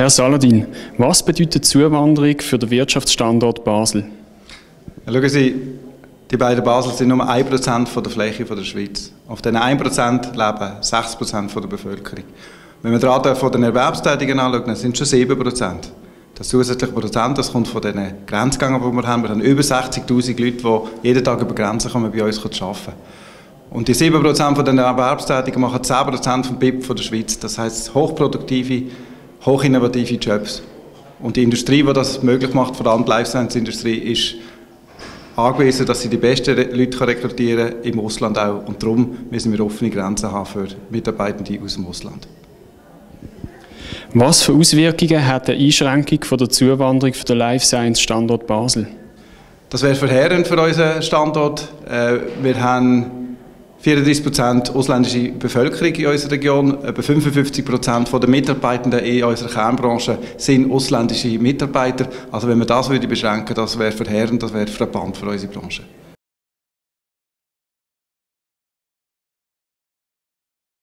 Herr Saladin, was bedeutet Zuwanderung für den Wirtschaftsstandort Basel? Schauen Sie, die beiden Basel sind nur 1% von der Fläche der Schweiz. Auf diesen 1% leben 60% der Bevölkerung. Wenn wir die Rate von den Erwerbstätigen anschauen, dann sind es schon 7%. Das zusätzliche Prozent das kommt von den Grenzgängen, die wir haben. Wir haben über 60'000 Leute, die jeden Tag über Grenzen kommen, bei uns arbeiten Und die 7% von den Erwerbstätigen machen 10% vom BIP von der Schweiz. Das heisst, hochproduktive, hochinnovative Jobs. Und die Industrie, die das möglich macht, vor allem die Life Science Industrie, ist angewiesen, dass sie die besten Leute rekrutieren kann, im Ausland auch. Und darum müssen wir offene Grenzen haben für Mitarbeitende aus dem Ausland. Was für Auswirkungen hat die Einschränkung von der Zuwanderung für den Life Science Standort Basel? Das wäre verheerend für unseren Standort. Äh, wir haben 34 Prozent ausländische Bevölkerung in unserer Region. Etwa 55 Prozent der Mitarbeitenden in unserer Kernbranche sind ausländische Mitarbeiter. Also wenn man das würde beschränken, das wäre verheerend, das wäre frappant für unsere Branche.